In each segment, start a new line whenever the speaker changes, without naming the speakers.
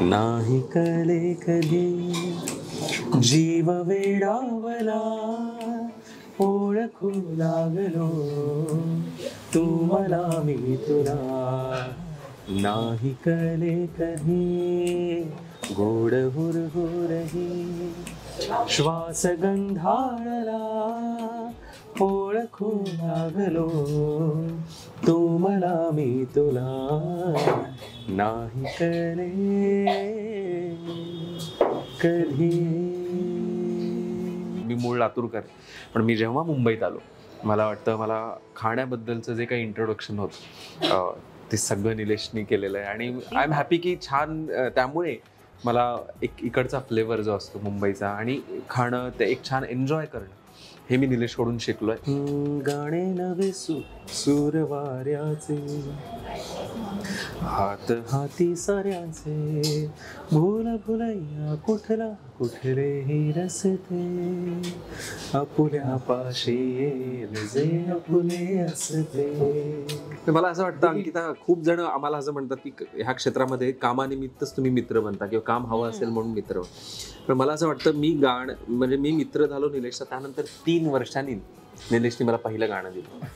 नाही कळे कधी. जीव वेडावला ओळखू लागलो. तू मला मी तुला नाही कळे कधी. गोड हुरहुरही श्वास गंधाळला ओळखू लागलो. तू मला मी तुला नाही कळे कधी. मी मूळ लातूरकर पण मी जेव्हा मुंबईत आलो मला वाटतं मला खाण्याबद्दलचं जे काही इंट्रोडक्शन होतं ते सगळं निलेशनी केलेलं आहे. आणि आय एम हॅपी की छान त्यामुळे मला एक इकडचा फ्लेवर जो असतो मुंबईचा आणि खाणं ते एक छान एन्जॉय करणं. हे मी निलेशकडून शिकलोय. गाणे नवे सु सूर वाऱ्याचे हात हाती साऱ्याचे. भूल भुलैया कुठला कुठले ही रसते? आपुल्या पाशी येईल जे आपुले असते. तर मला असं वाटतं अंकिता खूप जण आम्हाला असं म्हणतात की ह्या क्षेत्रामध्ये कामानिमित्तच तुम्ही मित्र बनता किंवा काम हवं असेल म्हणून मित्र. पण मला असं वाटतं मी गाणं म्हणजे मी मित्र झालो निलेशचा त्यानंतर तीन वर्षांनी निलेशने मला पहिलं गाणं दिलं.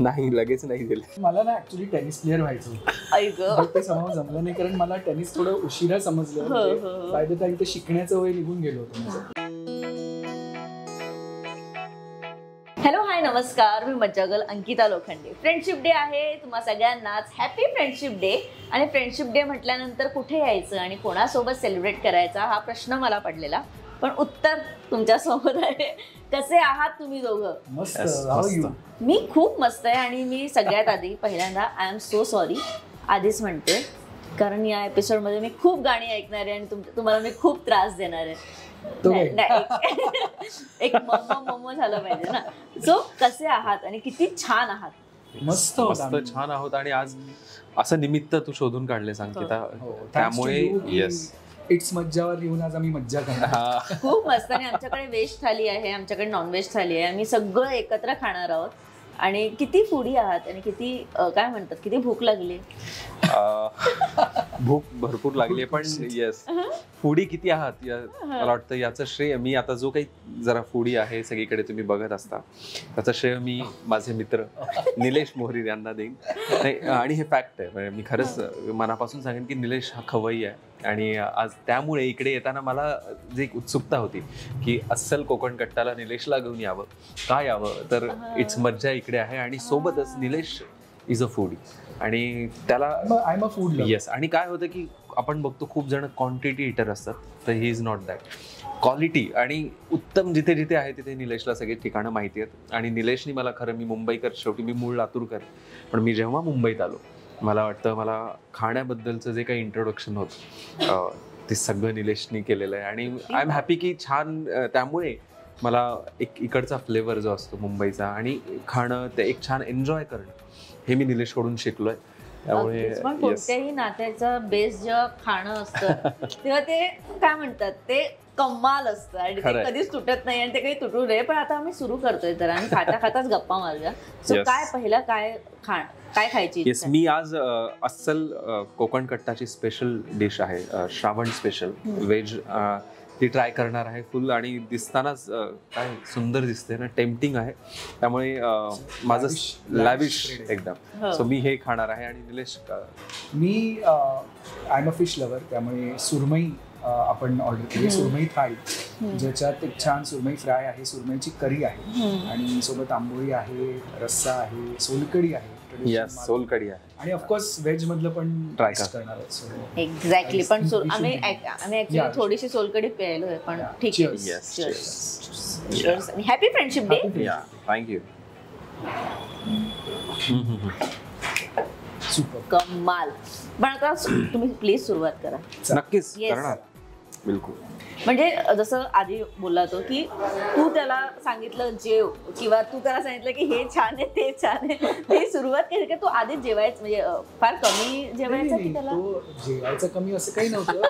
नाही लगेच नाही दिलं.
मला ना ऍक्च्युली टेनिस प्लेअर व्हायचं होतं.
ऐक
पण ते समोर जमलं नाही कारण मला टेनिस थोडं उशिरा समजलं. बाय द टाइम ते शिकण्याचं वय निघून गेलो होतं माझं.
हॅलो हाय नमस्कार. मी मज्जागल अंकिता लोखंडे. फ्रेंडशिप डे आहे. तुम्हा सगळ्यांनाच हॅपी फ्रेंडशिप डे आणि फ्रेंडशिप डे म्हटल्यानंतर कुठे यायचं आणि कोणासोबत सेलिब्रेट करायचा हा प्रश्न मला पडलेला. पण उत्तर तुमच्यासोबत आहे. कसे आहात तुम्ही दोघं?
मस्त?
मी खूप मस्त आहे आणि मी सगळ्यात आधी पहिल्यांदा आय एम सो सॉरी आधीच म्हणते. कारण या एपिसोडमध्ये मी खूप गाणी ऐकणार आहे आणि तुम- तुम्हाला मी खूप त्रास देणार आहे. एक- मम्मा मम्मा झालं पाहिजे ना. सो कसे आहात आणि किती छान आहात?
मस्त.
छान आहोत आणि आज असं निमित्त तू शोधून काढले सांगिता
हो, to
त्यामुळे येस
इट्स मज्जावर येऊन आज आम्ही मज्जा करणार
हा.
खूप मस्त आणि आमच्याकडे व्हेज थाली आहे आमच्याकडे नॉनव्हेज थाली आहे. आम्ही सगळं एकत्र खाणार आहोत. आणि किती फुडी आहात आणि किती काय म्हणतात किती भूक लागली?
भूक भरपूर लागली पण येस फुडी किती आहात? मला वाटतं याचं श्रेय मी आता जो काही जरा फुडी आहे सगळीकडे तुम्ही बघत असता त्याचं श्रेय मी माझे मित्र निलेश मोहरीर यांना देईन. आणि हे फॅक्ट आहे म्हणजे मी खरंच मनापासून सांगेन की निलेश हा खवई आहे. आणि आज त्यामुळे इकडे येताना मला जी एक उत्सुकता होती की अस्सल कोकण कट्टाला निलेशला घेऊन यावं का यावं? तर इट्स मज्जा इकडे आहे आणि सोबतच निलेश इज अ फूडी आणि त्याला
I am a food
yes आणि काय होतं की आपण बघतो खूप जण क्वांटिटी इटर असतात तर he is not that quality आणि उत्तम जिथे जिथे आहे तिथे निलेशला सगळे ठिकाणं माहिती आहेत. आणि निलेशनी मला खरं मी मुंबईकर शेवटी मी मूळ लातूरकर पण मी जेव्हा मुंबईत आलो मला वाटतं मला खाण्याबद्दलचं जे काही इंट्रोडक्शन होतं ते सगळं निलेशनी केलेलं आहे आणि आय एम हॅपी की छान त्यामुळे मला एक इकडचा फ्लेवर जो असतो मुंबईचा आणि खाणं ते एक छान एन्जॉय करणं हे मी निलेशकडून शिकलोय त्यामुळे
अगदीच. पण
yes.
कोणत्याही नात्याचा बेस जेव्हा खाणं असतं तेव्हा ते काय म्हणतात ते कमाल असतं आणि ते. कधीच तुटत नाही आणि ते काही तुटू नये पण आता आम्ही सुरू करतोय तर आणि खाता खाताच गप्पा मारूया सो. काय पहिला काय खाण काय खायची
येस? मी आज अस्सल कोकण कट्टाची स्पेशल डिश आहे श्रावण स्पेशल व्हेज ती ट्राय करणार आहे फुल आणि दिसतानाच काय सुंदर दिसते ना टेम्पटिंग आहे त्यामुळे माझं लॅविश. एकदम
हो.
सो मी हे खाणार आहे आणि निलेश
मी I am a fish lover त्यामुळे सुरमई आपण ऑर्डर केली. सुरमई थाळी ज्याच्यात एक छान सुरमई फ्राय आहे. सुरमईची करी आहे. आणि सोबत आंबोळी आहे रस्सा आहे सोलकडी आहे.
सोलकडी आहे.
आणि ऑफकोर्स व्हेज मधलं पण
कर.
करणार
एक्झॅक्टली पण आम्ही. थोडीशी सोलकडी प्यायलोय पण. ठीक आहे. Happy friendship day
thank you
super
कमाल. पण आता तुम्ही प्लीज सुरुवात करा.
नक्कीच
Yes.
करणार. बिलकुल
म्हणजे जसं आधी बोलला तो की तू त्याला सांगितलं जेव किंवा तू त्याला सांगितलं की हे छान आहे ते छान आहे ती सुरुवात केली का तू आधीच जेवायचं म्हणजे फार कमी जेवायचं की त्याला
तो जेवायचं कमी असं काही नव्हतं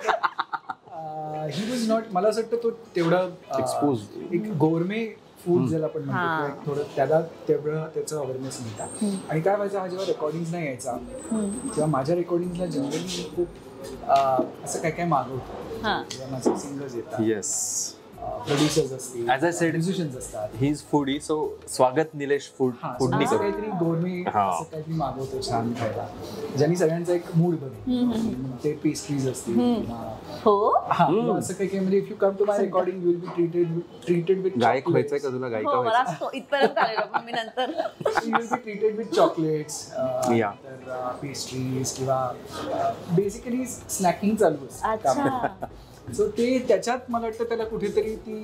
ही वॉज नॉट मला असं वाटतं तो तेवढा
Exposed.
एक गोरमे फूड ज्याला आपण. म्हणतो थोडं त्याला तेवढं त्याचं अवेअरनेस नव्हता आणि काय व्हायचं हा जेव्हा रेकॉर्डिंग नाही यायचा. तेव्हा माझ्या रेकॉर्डिंगला जनरली खूप असं काय काय मागवतो?
हा.
माझे सिंगर्स येतात.
येस
प्रोड्युसर्स असतील
As I said-
म्युझिशियन्स असतात.
ही इज फूडी सो स्वागत निलेश फूड
हा,
फूडनी
काहीतरी गोरमे
हा.
असं काहीतरी मागवतो छान खायला. ज्यांनी सगळ्यांचा एक मूड बनेल. ते पेस्ट्रीज असतील.
हो.
हा, असं काही काही म्हणजे if you come to my recording you will be treated treated with
गायक व्हायचंय का तुला? गायिका
हो
व्हायचं
इथपर्यंत आलेलो मी नंतर.
You will be treated with chocolates pastries किंवा बेसिकली स्नॅकिंग चालू
अच्छा.
सो ते त्याच्यात मला वाटतं त्याला कुठेतरी ती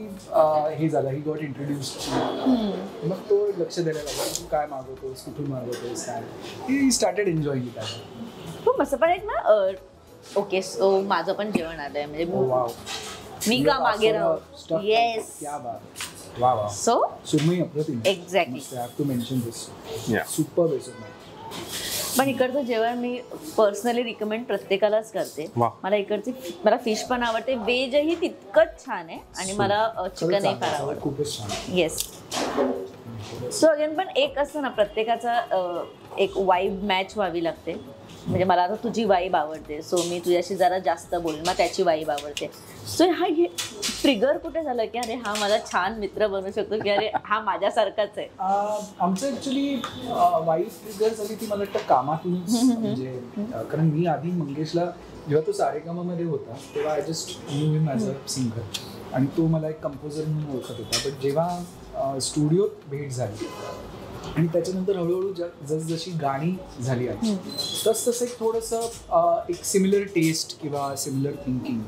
हे झालं ही गॉट इंट्रोड्यूस
हम्म.
मग तो लक्ष द्यायला लागला तू काय मागवतोस कुठून मागवतोस काय? ही स्टार्टेड इट
खूप मस्त. पण एक ना ओके सो माझं पण जेवण आलंय. म्हणजे
वाव
मी का मागे राहू? येस
क्या बात. वा वा
so
have to mention this. Super
पण इकडचं जेवण मी पर्सनली रिकमेंड प्रत्येकालाच करते. मला इकडची मला फिश पण आवडते. व्हेजही तितकंच छान आहे आणि मला चिकनही फार आवडतं. येस सो अगेन पण एक असतं ना प्रत्येकाचा एक वाईब मॅच व्हावी लागते. म्हणजे मला आता तुझी वाईब आवडते. सो मी तुझ्याशी जरा जास्त बोलेन. मग त्याची वाईब आवडते. सो हा ट्रिगर कुठे झालं की अरे हा मला छान मित्र बनू शकतो की अरे हा माझ्यासारखाच आहे?
आमचं ऍक्च्युली वाईफ ट्रिगर झाली ती मला वाटतं कामातूनच म्हणजे कारण मी आधी मंगेशला जेव्हा तो सारेगामामध्ये होता तेव्हा I just knew him as a singer आणि तो मला एक कंपोजर म्हणून ओळखत होता. बट जेव्हा स्टुडिओत भेट झाली आणि त्याच्यानंतर हळूहळू जसजशी गाणी झाली आहे तस तसं एक थोडंसं एक सिमिलर टेस्ट किंवा सिमिलर थिंकिंग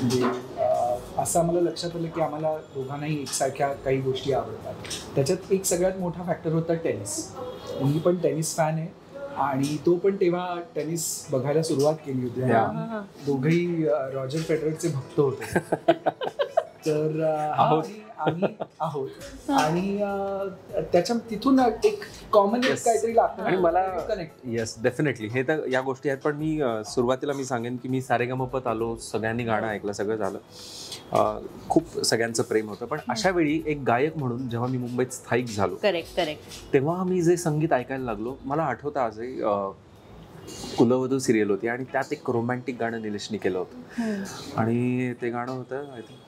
म्हणजे असं आम्हाला लक्षात आलं की आम्हाला दोघांनाही एकसारख्या काही गोष्टी आवडतात. त्याच्यात एक सगळ्यात मोठा फॅक्टर होता टेनिस मी पण टेनिस फॅन आहे आणि तो पण तेव्हा टेनिस बघायला सुरुवात केली होती. दोघंही रॉजर फेडररचे भक्त होते. तर
आहोत.
आम्ही आहोत. आणि त्याच्या तिथून एक कॉमन. काहीतरी लागतं.
आणि मला
कनेक्ट
येस डेफिनेटली हे तर या गोष्टी आहेत पण मी सुरुवातीला मी सांगेन की मी सारेगमपत आलो सगळ्यांनी गाणं ऐकलं सगळं झालं. खूप सगळ्यांचं प्रेम होतं पण अशा वेळी एक गायक म्हणून जेव्हा मी मुंबईत स्थायिक झालो
करेक्ट करेक्ट
तेव्हा मी जे संगीत ऐकायला लागलो मला आठवतं आजही कुलवधू सिरियल होती आणि त्यात एक रोमॅन्टिक गाणं निलेशनी केलं होतं. आणि ते गाणं होतं think, हम्म,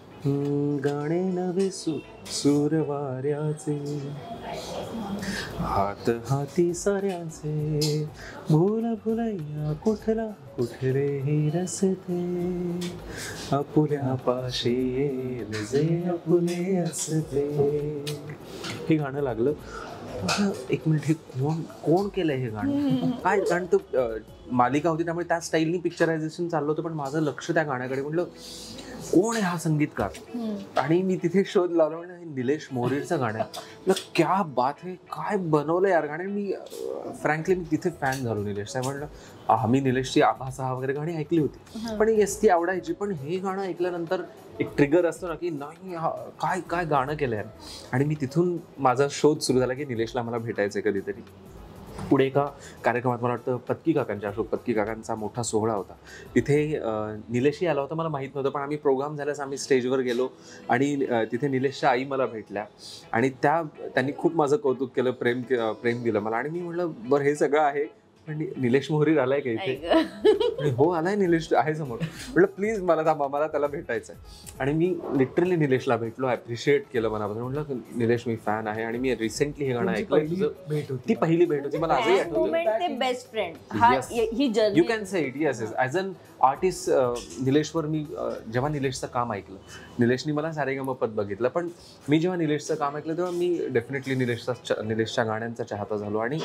गाणे नवे सु सूरवाऱ्याचे. हात हाती साऱ्यांचे. भूल भुलैया कुठला कुठले ही रसते. आपुल्या पाशी येईल जे आपुले असते. हे गाणं लागलं. एक मिनिट हे कोण कोण केलंय हे गाणं? काय कारण तो मालिका होती त्यामुळे त्या स्टाईलनी पिक्चरायझेशन चाललं होतं पण माझं लक्ष त्या गाण्याकडे. म्हटलं कोण आहे हा संगीतकार? आणि मी तिथे शोध लावला म्हणजे हे निलेश मोरेचं गाणं आहे. क्या बात आहे काय बनवलं यार गाणे मी फ्रँकली मी तिथे फॅन झालो निलेश म्हटलं आम्ही निलेशची आभासा वगैरे गाणी ऐकली होती. पण येस ती आवडायची पण हे गाणं ऐकल्यानंतर एक ट्रिगर असतो ना की नाही हा काय काय गाणं केलं यार आणि मी तिथून माझा शोध सुरू झाला की निलेशला मला भेटायचं कधीतरी. पुढे एका कार्यक्रमात मला वाटतं पत्की काकांच्या अशोक पत्की काकांचा मोठा सोहळा होता. तिथे निलेशही आला होता मला माहीत नव्हतं पण आम्ही प्रोग्राम झाल्यास आम्ही स्टेजवर गेलो आणि तिथे निलेशच्या आई मला भेटल्या. आणि त्या त्यांनी खूप माझं कौतुक केलं प्रेम के- प्रेम दिलं मला. आणि मी म्हटलं बरं हे सगळं आहे पण निलेश मोहरी आलाय का इथे? आणि हो आलाय निलेश आहे समोर. म्हटलं प्लीज मला थांबा मला त्याला भेटायचं आहे आणि मी लिटरली निलेशला भेटलो ॲप्रिशिएट केलं मनापासून म्हटलं निलेश मी फॅन आहे आणि मी रिसेंटली हे गाणं ऐकलं
भेट होती
ती पहिली भेट होती. मला आजही आठवतं.
Best friend
you can say it yes yes as an artist Nileshwar मी अ, जेव्हा निलेशचं काम ऐकलं निलेशनी मला सारेगमपत बघितलं. पण मी जेव्हा निलेशचं काम ऐकलं तेव्हा मी डेफिनेटली निलेशचा निलेशच्या गाण्यांचा चाहता झालो. आणि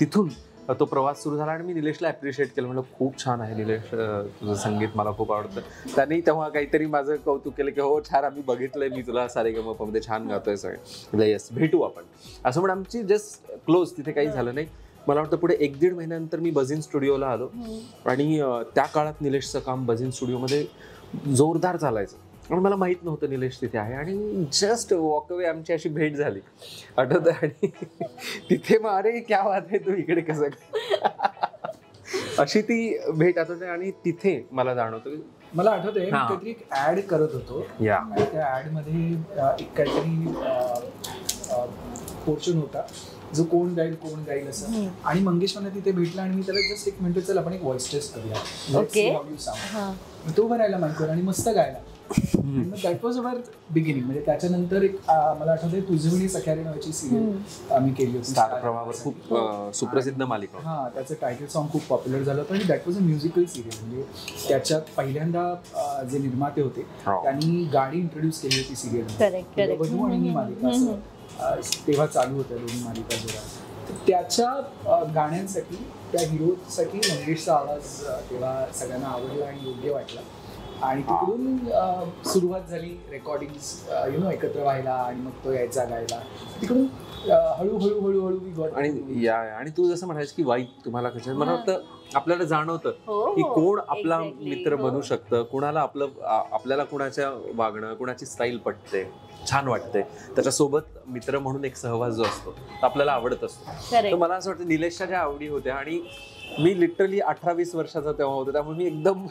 तिथून तो प्रवास सुरू झाला आणि मी निलेशला ॲप्रिशिएट केलं. म्हणलं खूप छान आहे निलेश तुझं संगीत मला खूप आवडतं. त्यांनी तेव्हा काहीतरी माझं कौतुक केलं की हो छान आम्ही बघितलंय मी तुला सारेगमपमध्ये छान गातोय सगळे. येस भेटू आपण. असं म्हणून आमची जस्ट क्लोज तिथे काही झालं नाही. मला वाटतं पुढे एक दीड महिन्यानंतर मी बझिन स्टुडिओला आलो. आणि अं, त्या काळात निलेशचं काम बझिन स्टुडिओमध्ये जोरदार चालायचं. आणि मला माहीत नव्हतं निलेश तिथे आहे. आणि जस्ट वॉकअवे आमची अशी भेट झाली. आठवतं आणि तिथे मग अरे क्या बात आहे तू इकडे कसं काय?" अशी ती भेट आठवते आणि तिथे मला जाणवतं.
मला आठवतंय मी. काहीतरी एक ऍड करत होतो.
या.
त्या ऍडमध्ये एक काहीतरी पोर्शन होता. जो कोण गाईल कोण गाईल असं. आणि मंगेश मला तिथे भेटला आणि मी त्याला जस्ट एक मिनिट चल आपण एक व्हॉइस टेस्ट करूया.
हा.
तो भरायला माईकवर आणि मस्त गायला. दॅट वॉज अवर बिगिनिंग म्हणजे त्याच्यानंतर एक मला आठवते तुझी सख्यारी नावाची सिरियल आम्ही केली होती.
स्टार प्रवाहावर खूप सुप्रसिद्ध मालिका
हा त्याचं टायटल सॉन्ग खूप पॉप्युलर झालं होतं आणि that was a musical serial म्हणजे त्याच्यात पहिल्यांदा जे निर्माते होते
हो.
त्यांनी गाडी इंट्रोड्यूस केली होती सिरियल आणि ही मालिका अं, तेव्हा चालू होत्या दोन्ही मालिका जोरा तर त्याच्या गाण्यांसाठी त्या हिरोसाठी मंगेशचा आवाज तेव्हा सगळ्यांना आवडला आणि योग्य वाटला. आणि तिकडून सुरुवात झाली रेकॉर्डिंग यु नो एकत्र व्हायला आणि मग तो यायचा गायला तिकडून हळूहळू हळूहळू
आणि या आणि तू जसं म्हणायस की वाईट तुम्हाला कसं मला. वाटतं आपल्याला जाणवतं
हो,
की
हो.
कोण आपला. मित्र
हो.
बनू शकतं कुणाला आपलं आपल्याला कुणाच्या वागणं कुणाची स्टाईल पटते छान वाटते त्याच्यासोबत मित्र म्हणून एक सहवास जो असतो तो आपल्याला आवडत असतो तर. मला असं वाटतं निलेशच्या ज्या आवडी होत्या आणि मी लिटरली अठरा वीस वर्षाचा तेव्हा होतो त्यामुळे मी एकदम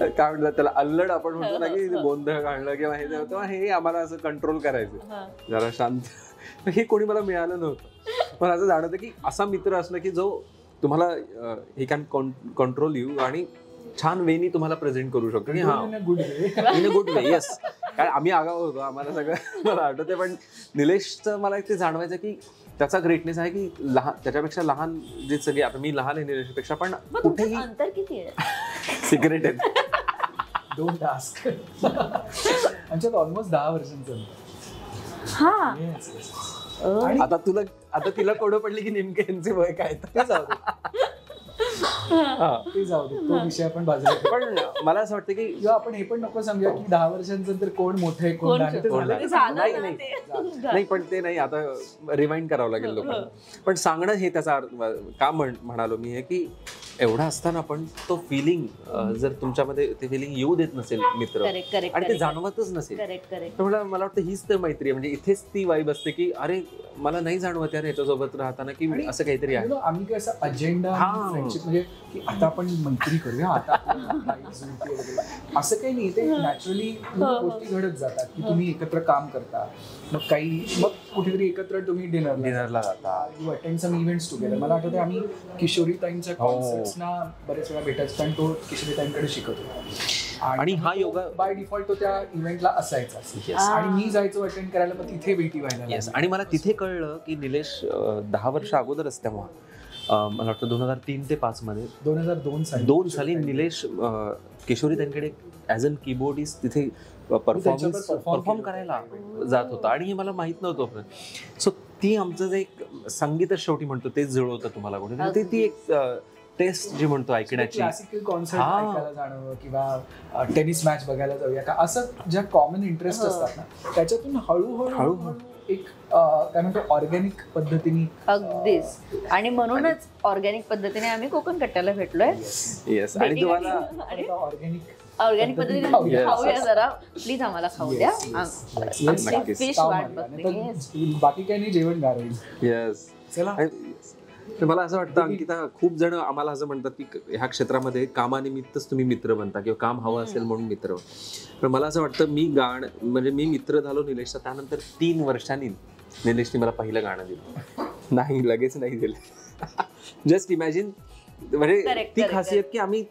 काय म्हणतात त्याला अल्लड आपण म्हणतो ना की गोंधळ घालणं किंवा हे ते- तेव्हा हे. आम्हाला असं कंट्रोल करायचं.
हा.
जरा शांत. हे कोणी मला मिळालं नव्हतं. पण असं जाणवतं की असा मित्र असणं की जो तुम्हाला हे कॅन कंट्रोल यू आणि छान वेनी तुम्हाला प्रेझेंट करू शकतो की हा.
way.
In a good way yes कारण आम्ही आगाव होतो. आम्हाला सगळं मला आठवते पण निलेशचं मला एक ते जाणवायचं की त्याचा ग्रेटनेस आहे की लहान त्याच्यापेक्षा लहान जे सगळे आता मी लहान आहे निलेशपेक्षा पण कुठेही
अंतर किती आहे?
आहेत
दोन टास्क आमच्यात ऑलमोस्ट दहा वर्षांचं अंतर.
हा.
आता तुला आता तिला कोड पडली की नेमके यांचे वय काय? हा.
ते जाऊ दे तो विषय आपण बाजूला ठेवू.
पण मला असं वाटतं की
किंवा आपण हे पण नको सांगूया की दहा वर्षांचं तर कोण मोठं आहे कोण
कोण
लहान आहे. ते
कोण
झालं
लहान
ते
झालं
नाही,
ना
नाही.
ते.
नाही पण ते नाही आता रिमाइंड करावं लागेल लोकांना पण सांगणं हे त्याचा अर्थ- का म्हण म्हणालो मी हे की एवढा असताना पण तो फिलिंग जर तुमच्यामध्ये ते फिलिंग येऊ देत नसेल मित्र आणि ते. जाणवतच नसेल
करेक्ट करेक्ट
तर मला मला वाटतं हीच तर मैत्री आहे. म्हणजे इथेच ती वाईब असते की अरे मला नाही जाणवत यार याच्यासोबत राहताना की असं काहीतरी आहे.
आम्ही काय असं अजेंडा
हा.
म्हणजे की आता आपण मैत्री करूया आता. असं काही नाही ते नॅचरली
हो,
गोष्टी घडत जातात की तुम्ही एकत्र काम करता. मग काही मग कुठेतरी एकत्र तुम्ही डिनरला
डिनरला जाता.
You attend some events together मला आठवते आम्ही किशोरी ताईंच्या
हो.
कॉन्सर्ट्सना बरेच वेळा भेटायचो कारण तो किशोरी ताईंकडे शिकत होता.
आणि हा योगा-
बाय डिफॉल्ट तो त्या इव्हेंटला असायचा. आणि मी जायचो अटेंड करायला मग तिथे भेटी व्हायला.
आणि मला तिथे कळलं की निलेश दहा वर्ष अगोदरच तेव्हा मला वाटतं दोन हजार तीन ते पाच मध्ये.
दोन हजार दोन साली.
दोन साली निलेश किशोरी त्यांकडे ॲज अन कीबोर्डिस्ट तिथे परफॉर्मन्स परफॉर्म करायला जात होता. आणि हे मला माहीत नव्हतं सो ती आमचं जे एक संगीतच शेवटी म्हणतो तेच जुळवतं तुम्हाला कुठे ते ती एक टेस्ट जी म्हणतो ऐकण्याची.
Classical concert. ऐकायला जाणं किंवा टेनिस मॅच बघायला जाऊया का? असं ज्या कॉमन इंटरेस्ट
हो.
असतात ना त्याच्यातून हळूहळू
हळू-
हळू एक काय म्हणतो ऑर्गॅनिक पद्धतीने
अगदीच. आणि म्हणूनच ऑर्गॅनिक पद्धतीने आम्ही कोकण कट्ट्याला भेटलोय.
येस आणि तुम्हाला
ऑर्गॅनिक
ऑर्गॅनिक पद्धतीने
खाऊया.
खाऊया जरा. प्लीज आम्हाला खाऊ द्या. फिश वाट बघते. Yes.
बाकी काही नाही जेवण
येस
चला.
तर मला असं वाटतं अंकिता खूप जण आम्हाला असं म्हणतात की ह्या क्षेत्रामध्ये कामानिमित्तच तुम्ही मित्र बनता किंवा काम हवं असेल म्हणून मित्र. पण मला असं वाटतं मी गाणं म्हणजे मी मित्र झालो निलेशचा त्यानंतर तीन वर्षांनी निलेशने मला पहिलं गाणं दिलं. नाही लगेच नाही दिलं. जस्ट इमॅजिन म्हणजे ती खासियत की आम्ही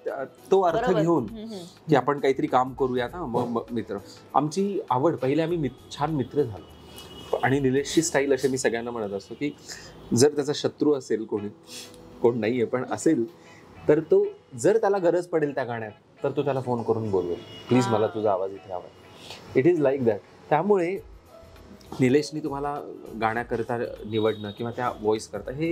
तो अर्थ. घेऊन. की आपण काहीतरी काम करूया ना मग मित्र. आमची आवड पहिले आम्ही छान मित्र झालो. आणि निलेशची स्टाईल अशी मी सगळ्यांना म्हणत असतो की जर त्याचा शत्रू असेल कोणी कोण नाही आहे पण असेल तर तो जर त्याला गरज पडेल त्या गाण्यात तर तो त्याला फोन करून बोलवेल. प्लीज मला तुझा आवाज इथे हवा इट इज लाईक दॅट त्यामुळे निलेशनी तुम्हाला गाण्याकरता निवडणं किंवा त्या व्हॉइस करता हे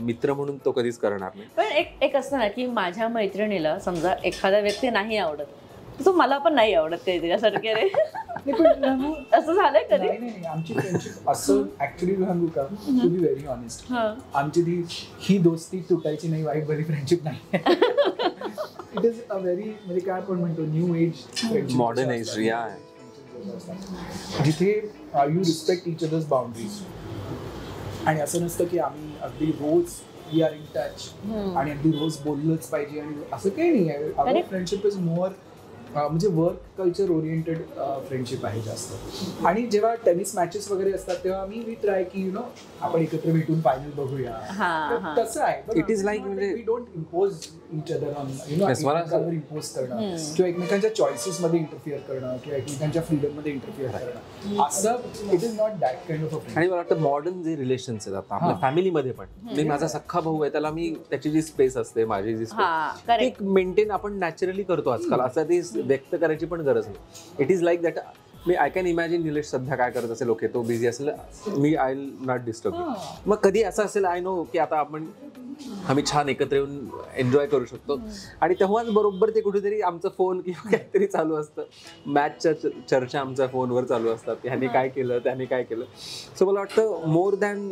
मित्र म्हणून तो कधीच करणार नाही.
पण एक एक असतं ना की माझ्या मैत्रिणीला समजा एखादा व्यक्ती नाही आवडत तो मला पण नाही आवडत काहीतरी असं रे असं झालंय कधी?
नाही नाही नाही, आमची फ्रेंडशिप असं ऍक्च्युली सांगू का? टू बी व्हेरी ऑनेस्ट
हा.
आमची ती ही दोस्ती तुटायची नाही वाईट बरी फ्रेंडशिप नाही. इट इज अ व्हेरी म्हणजे काय आपण म्हणतो न्यू एज
Modern
जिथे you respect each others boundaries आणि असं नसतं की आम्ही अगदी रोज वी आर इन टच. आणि अगदी रोज बोललंच पाहिजे आणि असं काही नाही आहे.
अरे.
फ्रेंडशिप इज मोर म्हणजे वर्क कल्चर ओरिएंटेड फ्रेंडशिप आहे जास्त. आणि जेव्हा टेनिस मॅचेस वगैरे असतात तेव्हा मी वी ट्राय की यु नो आपण एकत्र भेटून फायनल बघूया. तसं आहे.
Is like म्हणजे-
we don't impose each other on you know
Yes, मला असं-
एकमेकांवर इम्पोज करणं किंवा एकमेकांच्या चॉईसेस मध्ये इंटरफिअर करणं किंवा एकमेकांच्या फ्रीडममध्ये इंटरफिअर करणं असं it is not that kind of
आणि मला वाटतं मॉडर्न जे रिलेशन्स आहेत आता आपल्या. फॅमिलीमध्ये पण मी माझा सख्खा भाऊ आहे त्याला मी त्याची जी स्पेस असते माझी जी स्पेस एक मेंटेन आपण नॅचरली करतो आजकाल असं ती व्यक्त करायची पण गरज नाही. इट इज लाईक दॅट मी आय कॅन इमॅजिन निलेश सध्या काय करत असेल ओके तो बिझी असेल मी आय विल नॉट डिस्टर्ब मग कधी असं असेल आय नो की आता आपण आम्ही छान एकत्र येऊन एन्जॉय करू शकतो. आणि तेव्हाच बरोबर ते कुठेतरी आमचं फोन किंवा काहीतरी चालू असतं. मॅचच्या चर्चा आमच्या फोनवर चालू असतात. ह्याने काय केलं त्याने काय केलं. सो मला वाटतं मोर दॅन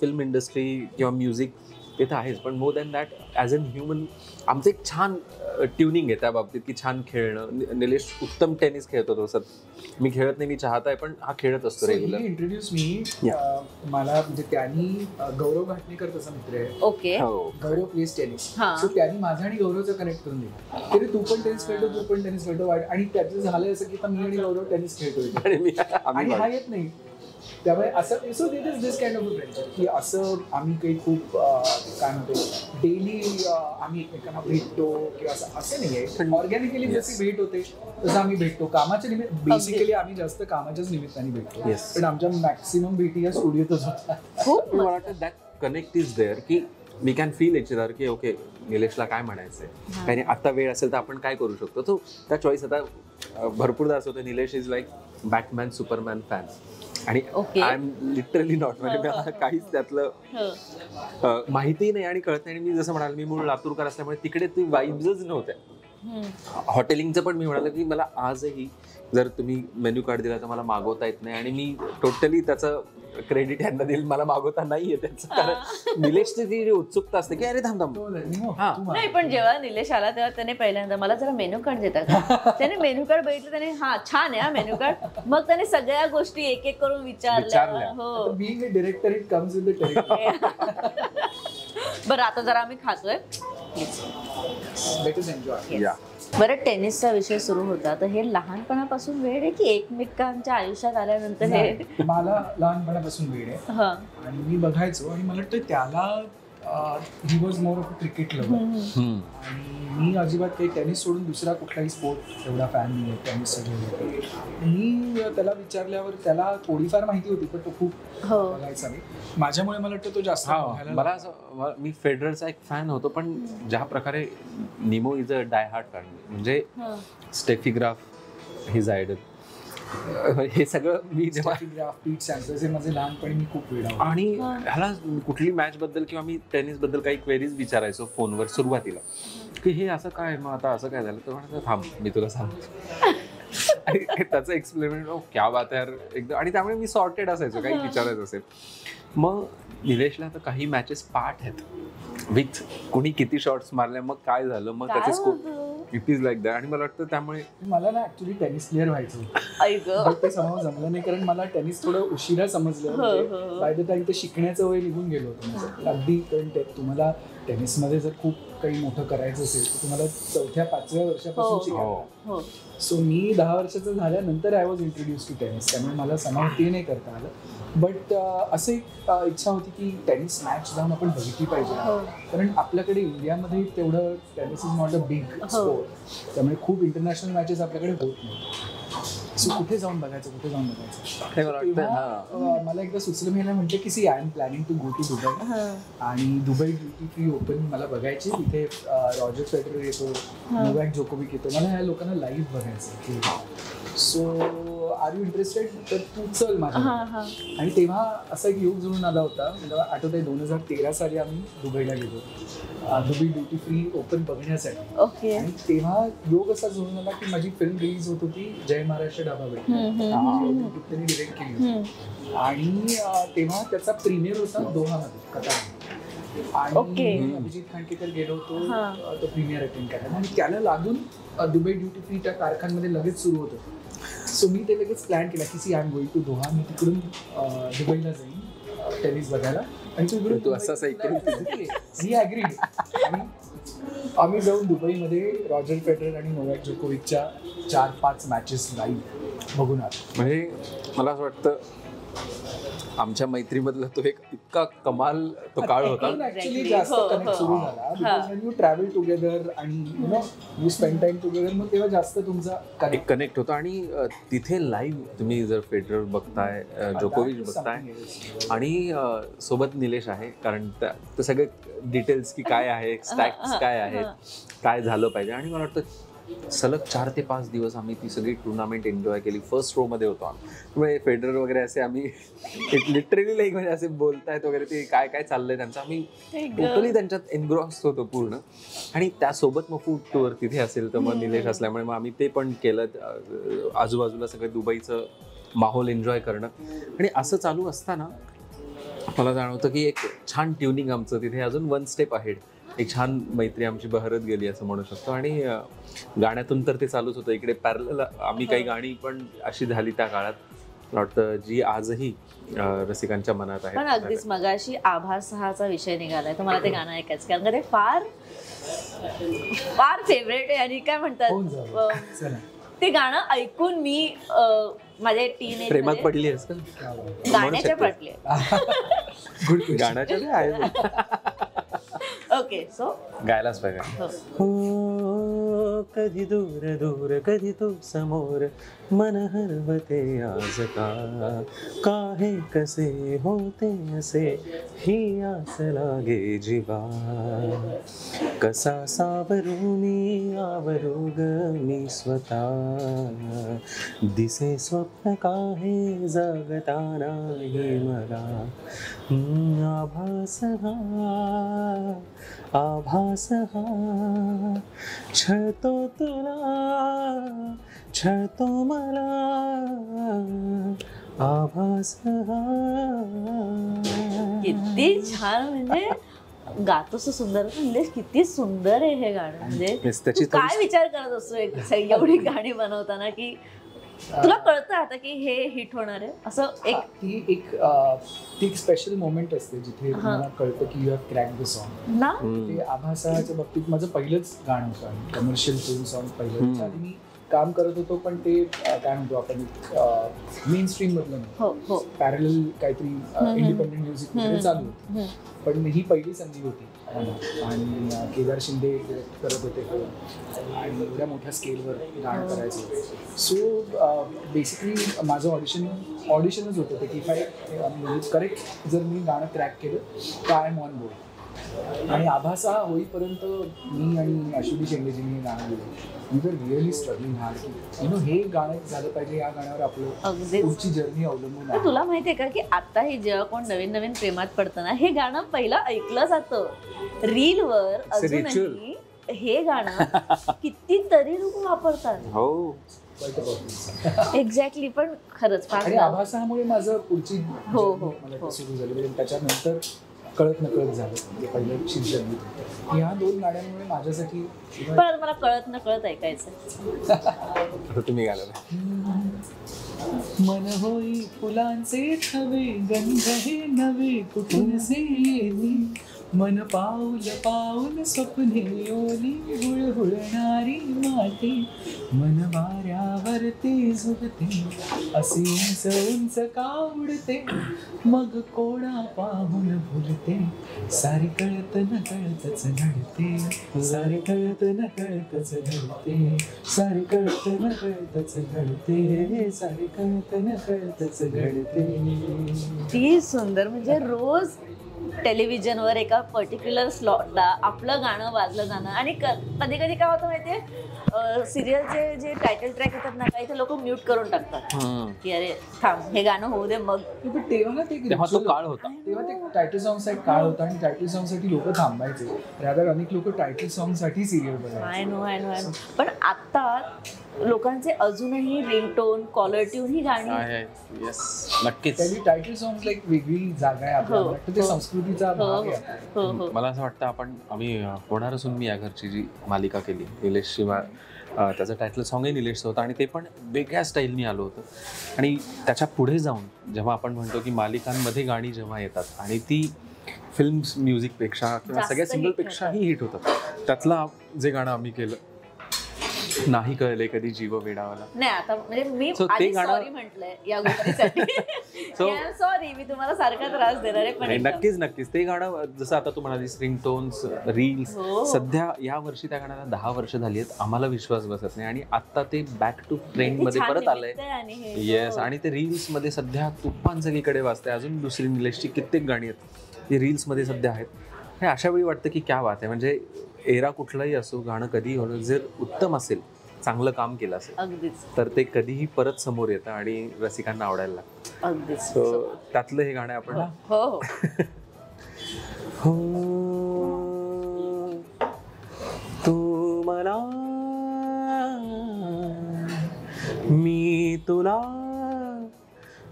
फिल्म इंडस्ट्री किंवा म्युझिक ते तर आहेच पण more than that as an human आमचं एक छान ट्युनिंग आहे त्या बाबतीत की छान खेळणं. निलेश उत्तम टेनिस खेळतो तो सत मी खेळत नाही मी चाहत आहे पण हा खेळत असतो रेग्युलर
इंट्रोड्यूस मी मला म्हणजे त्यांनी गौरव घाटणेकर तसा मित्र आहे.
ओके
हो.
गौरव प्लेस टेनिस
हा.
सो त्यांनी माझा आणि गौरवचा कनेक्ट करून दिला. तरी तू पण टेनिस खेळतो तू पण टेनिस खेळतो वाट- आणि त्याचं झालंय असं की आता मी आणि गौरव टेनिस खेळतोय.
आणि मी
आणि
आम्ही
हा येत नाही. त्यामुळे असं so that is this kind of a friendship की असं आम्ही काही खूप काय म्हणतो डेली आम्ही एकमेकांना भेटतो किंवा असं असं नाही आहे. ऑर्गॅनिकली जशी भेट होते तसं आम्ही भेटतो. कामाच्या निमित्त बेसिकली आम्ही जास्त कामाच्याच निमित्ताने भेटतो. पण आमच्या मॅक्सिमम भेटी या स्टुडिओतच होतात.
खूप
मला वाटतं दॅट कनेक्ट इज देअर की we can feel each other की ओके निलेशला काय म्हणायचंय? काही आता वेळ असेल तर आपण काय करू शकतो? तो त्या चॉईस आता भरपूरदा असं होतं. Nilesh is like Batman Superman fan आणि. आय एम लिटरली नॉट म्हणजे मला काहीच त्यातलं
हो.
अं, माहितीही नाही आणि कळत नाही आणि मी जसं म्हणाल मी मूळ लातूरकर असल्यामुळे तिकडे ती वाईब्सच नव्हत्या. हॉटेलिंगचं पण मी म्हणालो की मला आजही जर तुम्ही मेन्यू कार्ड दिला तर मला मागवता येत नाही आणि मी टोटली त्याचं क्रेडिट यांना देईल. मला मागवता नाहीये त्याचं. कारण निलेशची ती जी उत्सुकता असते की अरे थांब थांब. हा.
तू
नाही पण जेव्हा निलेश आला तेव्हा त्याने पहिल्यांदा मला जरा मेन्यू कार्ड देतात त्याने मेन्यू कार्ड बघितलं त्याने हा छान आहे हा मेन्यू कार्ड मग त्याने सगळ्या गोष्टी एक एक करून विचारल्या. हो.
Being a director it comes with the territory
बरं आता जरा आम्ही खातोय. बरं टेनिसचा विषय सुरू होता. तर हे लहानपणापासून वेळ आहे की एकमेकांच्या आयुष्यात आल्यानंतर हे?
मला लहानपणापासून वेळ आहे.
हा.
आणि मी बघायचो आणि मला वाटतं त्याला he was more of a cricket lover
hmm.
आणि मी अजिबात काही टेनिस सोडून दुसरा कुठलाही स्पोर्ट एवढा फॅन नाही आहे टेनिसचा जो मी त्याला विचारल्यावर त्याला थोडीफार माहिती होती पण तो खूप
हो.
बघायचा नाही माझ्यामुळे मला वाटतं तो जास्त
हा मला असं मी फेडरलचा एक फॅन होतो पण ज्या प्रकारे Nimo is a die hard fan म्हणजे. स्टेफिग्राफ हिज आयडल हे सगळं मी जेव्हा
ग्राफ पीट सॅम्पल्स हे माझे लहानपणी मी खूप वेळा होतो.
आणि ह्याला कुठली मॅच बद्दल किंवा मी टेनिसबद्दल काही क्वेरीज विचारायचो फोनवर सुरुवातीला. की हे असं काय? मग आता असं काय झालं? तर म्हणायचं थांब मी तुला सांगतो. आणि त्याचं एक्सप्लेनमेंट ओ क्या बात आहे यार. एकदम आणि त्यामुळे मी सॉर्टेड असायचो काही विचारायचं असेल. मग निलेशला तर काही मॅचेस पाठ आहेत विथ कुणी किती शॉट्स मारल्या मग काय झालं मग त्याचे scope? It is like that आणि मला वाटतं त्यामुळे
मला ना ऍक्च्युली टेनिस प्लेअर व्हायचं होतं पण ते समोर जमलं नाही कारण मला टेनिस थोडं उशिरा समजलं. बाय द टाइम ते शिकण्याचं वय निघून गेलो होतं माझं. अगदी कारण तुम्हाला टेनिसमध्ये जर खूप काही मोठं करायचं असेल तर तुम्हाला चौथ्या पाचव्या. वर्षापासून शिकायला
हो.
हो
सो मी दहा वर्षाचं झाल्यानंतर I was introduce to tennis त्यामुळे मला समाप्ती नाही करता आलं बट असं एक इच्छा होती की टेनिस मॅच जाऊन आपण बघितली पाहिजे
हो
कारण आपल्याकडे इंडियामध्ये तेवढं tennis is not a big. Sport त्यामुळे खूप इंटरनॅशनल मॅचेस आपल्याकडे होत नाही सो कुठे जाऊन बघायचं? कुठे जाऊन बघायचं?
मला
तेव्हा,
हा.
एकदा सुचलं मी म्हटलं की see I am planning to go to Dubai
हा.
आणि दुबई ड्युटी फ्री ओपन मला बघायची तिथे रॉजर फेडरर येतो नोवॅक जोकोविक येतो. मला ह्या लोकांना लाईव्ह बघायचं सो आर यू इंटरेस्टेड तर तू चल माझ्या
हा हा.
आणि तेव्हा असा एक योग जुळून आला होता. मला आठवत आहे दोन हजार तेरा साली आम्ही दुबईला गेलो. दुबई ड्युटी फ्री ओपन बघण्यासाठी.
ओके.
आणि तेव्हा योग असा जुळून आला की माझी फिल्म रिलीज होत होती जय महाराष्ट्र
हम्म,
त्यांनी डिरेक्ट केली. आणि तेव्हा त्याचा प्रीमियर होता दोहामध्ये
ओके.
आणि अभिजित खांडकेकर गेलो होतो तो प्रीमियर अटेंड करायला. आणि त्याला लागून दुबई ड्युटी फ्री त्या कारखानमध्ये लगेच सुरू होतं. सो मी ते लगेच प्लॅन केला की see I am going to Doha मी तिकडून दुबईला जाईन टेनिस बघायला. आणि तू इकडून
तू असं
ॲग्रीड आणि आम्ही जाऊन दुबईमध्ये रॉजर फेडरर आणि नोव्हॅक जोकोविकच्या चार पाच मॅचेस लाईव्ह बघून आलो.
म्हणजे मला असं वाटतं आमच्या मैत्रीमधला तो एक इतका कमाल तो काळ होता.
Actually
Exactly.
जास्त
हो,
कनेक्ट
हो.
सुरू झाला.
हा.
Because when you travel together आणि you know you spend time together मग तेव्हा जास्त तुमचा
एक
कनेक्ट
होतो. आणि तिथे लाईव्ह तुम्ही जर फेडरर बघताय जोकोविच बघताय. आणि सोबत निलेश आहे. कारण ते सगळे डिटेल्स की काय आहे स्टॅक्स काय आहेत काय झालं पाहिजे. आणि मला वाटतं सलग चार ते पाच दिवस आम्ही ती सगळी टुर्नामेंट एन्जॉय केली. फर्स्ट रो मध्ये होतो आम्ही. त्यामुळे फेडरर वगैरे असे आम्ही लिटरली लाईक म्हणजे असे बोलतायत वगैरे ते काय काय चाललंय त्यांचं. आम्ही टोटली त्यांच्यात एनग्रॉस होतो पूर्ण. आणि त्यासोबत मग फूड टूर तिथे असेल तर मग निलेश असल्यामुळे मग आम्ही ते पण केलं. आजूबाजूला सगळं दुबईचं माहोल एन्जॉय करणं. आणि असं चालू असताना मला जाणवतं की एक छान ट्युनिंग आमचं तिथे अजून वन स्टेप आहे एक छान मैत्री आमची बहरत गेली असं म्हणू शकतो. आणि गाण्यातून तर ते चालूच होतं. इकडे पॅरल आम्ही काही गाणी पण अशी झाली त्या काळात. मला वाटतं जी आजही रसिकांच्या मनात
पण
आहे
अगदीच मगाशी आभासहाचा विषय निघालाय. तर मला ते गाणं ऐकायचं. कारण का ते फार फार फेवरेट आहे. आणि काय म्हणतात ते गाणं ऐकून मी अं, माझ्या टीन
प्रेमात पडली.
गाण्याच्या पडले
question.
गाण्याच्या
ओके सो
गायलाच पाहिजे हो कधी दूर दूर कधी तू समोर. मन हरवते आज का काहे कसे होते असे ही आस लागे जीवा. कसा सावरू मी आवरू ग मी स्वतः. दिसे स्वप्न काहे जगता नाही मला हम्म, आभास हा. आभास हा छळतो तुला छळतो मला। आभास हा
किती छान म्हणजे गातोस सुंदर म्हणजे किती सुंदर आहे हे गाणं. म्हणजे तू काय विचार करत असतो एक एवढी गाणी बनवताना की तुला कळतं आता की हे हिट होणार आहे असं एक
ती एक ती एक स्पेशल मोमेंट असते जिथे
हा.
मला कळतं की you have crack the song
ना.
ते आभासाच्या बाबतीत माझं पहिलंच गाणं होतं आणि कमर्शियल फिल्म सॉन्ग पहिलं आधी मी काम करत होतो पण ते काय म्हणतो आपण मेन स्ट्रीम मधलं नाही
हो हो
पॅरल काहीतरी. इंडिपेंडंट म्युझिक वगैरे. चालू होतं. पण ही पहिली संधी होती. आणि केदार शिंदे डिरेक्ट करत होते. आणि एवढ्या मोठ्या स्केलवर गाणं करायचं. सो बेसिकली माझं ऑडिशन ऑडिशनच होतं ते. की काय करेक्ट जर मी गाणं क्रॅक केलं तर आय एम ऑन बोर्ड आणि आभासा होईपर्यंत मी आणि अश्विनी शेंडेजींनी हे गाणं मी तर रिअली स्ट्रगलिंग हार्ड की नो हे गाणं झालं पाहिजे या गाण्यावर आपलं पुढची जर्नी अवलंबून आहे.
तुला माहितीये का की आताही जेव्हा कोण नवीन नवीन प्रेमात पडतं ना हे गाणं पहिलं ऐकलं जातं. रीलवर अजूनही हे गाणं कितीतरी लोक वापरतात.
हो.
एक्झॅक्टली पण खरंच
आभासामुळे माझं पुढची
हो, हो,
मला
हो.
म्हणजे त्याच्यानंतर कळत नकळत झालं. म्हणजे पहिलं शीर्षक गीत होतं. ह्या दोन गाड्यांमुळे माझ्यासाठी
पण आता मला कळत न कळत ऐकायचं.
आता तुम्ही गायला
मन होई फुलांचे थवे गंध हे नवे कुठून से येली मन पाऊल पाऊल स्वप्ने ओली हुळहुळणारी माती. मन वाऱ्यावरती झुकते असे उंच उंच का उडते मग कोणा पाहून भुलते सारी कळत न कळतच घडते सारी कळत न कळतच घडते सारी कळत न कळतच घडते सारी कळत न कळतच घडते
ती सुंदर म्हणजे रोज टेलिव्हिजनवर एका पर्टिक्युलर स्लॉटला आपलं गाणं वाजलं जाणं. आणि कधी कधी काय होतं माहितीये? सिरियलचे जे टायटल ट्रॅक येतात ना काही ते लोक म्यूट करून टाकतात. की अरे थांब हे गाणं होऊ दे मग.
तेव्हा
काळ होता.
तेव्हा ते टायटल सॉंगसाठी काळ होता आणि टायटल सॉंगसाठी लोक थांबायचे. अनेक लोक टायटल सॉंगसाठी सिरियल बघायचे.
I know I know I know पण आता लोकांचे अजूनही रिंगटोन कॉलर ट्यून ही गाणी
आहे येस नक्कीच.
त्यांनी टायटल सॉंग एक वेगळी जागा आहे आपल्याला.
हो,
ते
हो.
संस्कृतीचा
हो
भाग
हो
आहे. आपल्या.
हो हो.
मला असं वाटतं आपण आम्ही होणार असून मी या घरची जी मालिका केली निलेशची त्याचं टायटल सॉंगही निलेशचं होतं आणि ते पण वेगळ्या स्टाईलनी आलं होतं. आणि त्याच्या पुढे जाऊन जेव्हा आपण म्हणतो की मालिकांमध्ये गाणी जेव्हा येतात आणि ती फिल्म म्युझिकपेक्षा किंवा सगळ्या
hit
सिंगल पेक्षाही हिट होतात त्यातला जे गाणं आम्ही केलं नाही कळले कधी जीव वेडावाला
नाही आता म्हणजे मी
So, ते
आधी
गाणं-
सॉरी म्हटलंय या गोष्टीसाठी
So-
सॉरी मी तुम्हाला सारखा त्रास देणार आहे पण
नाही,
एकदम.
नक्कीच नक्कीच ते गाणं जसं आता तू म्हणालीस रिंगटोन्स रील्स
हो.
सध्या या वर्षी त्या गाण्याला दहा वर्ष झाली आहेत आम्हाला विश्वास बसत नाही आणि आता ते बॅक टू ट्रेंड
किती
मध्ये
छान
परत आलंय
निमित्त आहे आणि हे.
येस
हो.
आणि ते रील्समध्ये सध्या तुप्पान सगळीकडे वाजते अजून दुसरी निलेशची कित्येक गाणी आहेत ती रील्समध्ये सध्या आहेत हे अशा वेळी वाटतं की क्या बात आहे म्हणजे एरा कुठलाही असो गाणं कधीही होणं जर उत्तम असेल चांगलं काम केलं असेल तर ते कधीही परत समोर येतं आणि रसिकांना आवडायला लागतं.
अगदीच.
त्यातलं हे गाणं आपण
हो हो.
हो. तू मला मी तुला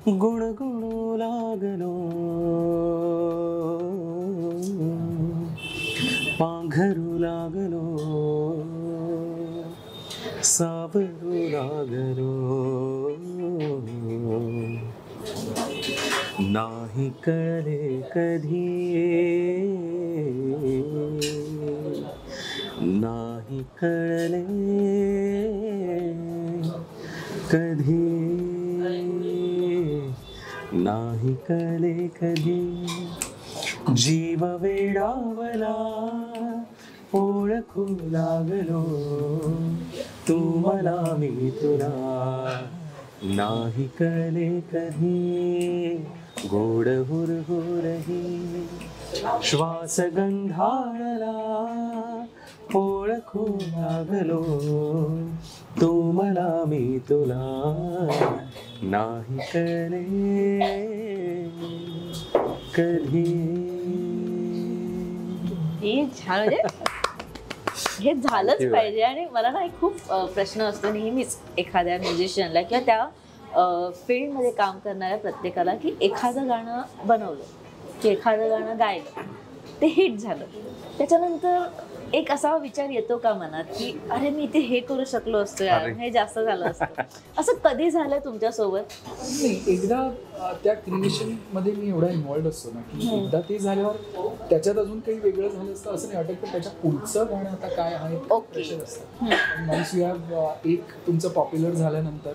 गुणगुणू लागलो. पांघरू लागलो सावरू लागलो. नाही कळले कधी नाही कळले कधी. नाही कळले कधी. जीव वेडावला ओळखू लागलो. तू मला मी तुला नाही कळले कधी. गोड हुरहुरही श्वास गंधाळला ओळखू लागलो. तू मला मी तुला नाही कळले कधी.
हे छान म्हणजे हे झालंच. पाहिजे आणि मला ना एक खूप प्रश्न असतो नेहमीच एखाद्या म्युझिशियनला किंवा त्या फील्डमध्ये काम करणाऱ्या प्रत्येकाला की एखादं गाणं बनवलं की एखादं गाणं गायलं ते हिट झालं त्याच्यानंतर एक असा विचार येतो का मनात की अरे मी ते हे करू शकलो असतो यार. हे जास्त झालं असतं असं कधी झालंय तुमच्यासोबत
नाही एकदा त्या क्रिएशनमध्ये मी एवढा इन्व्हॉल्ड असतो ना की. एकदा ते झाल्यावर त्याच्यात अजून काही वेगळं झालं असतं असं नाही वाटत पण त्याच्या पुढचं गाणं आता काय आहे. प्रेशर असतं वन्स यू हॅव एक तुमचं पॉप्युलर झाल्यानंतर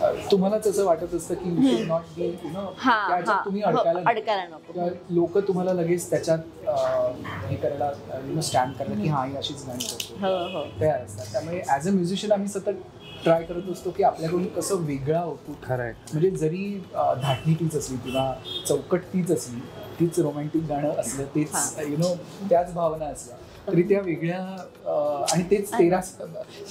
अं, तुम्हालाच असं वाटत असतं की you should not be you know
हा
त्याच्यात
हा.
तुम्ही
हो,
अडकायला नको.
नको
लोक तुम्हाला लगेच त्याच्यात हे करायला यु नो स्टँड करायला की हा ही अशीच गाणी करतो
हो हो.
तयार असतात. त्यामुळे ॲज अ म्युझिशियन आम्ही सतत ट्राय करत असतो की आपल्याकडून कसं वेगळं आउटपुट
खरंय
म्हणजे जरी धाटणी तीच असली किंवा चौकट तीच असली तीच रोमॅन्टिक गाणं असलं तेच
हा.
यु नो त्याच भावना असल्या तरी त्या वेगळ्या आणि तेच तेरा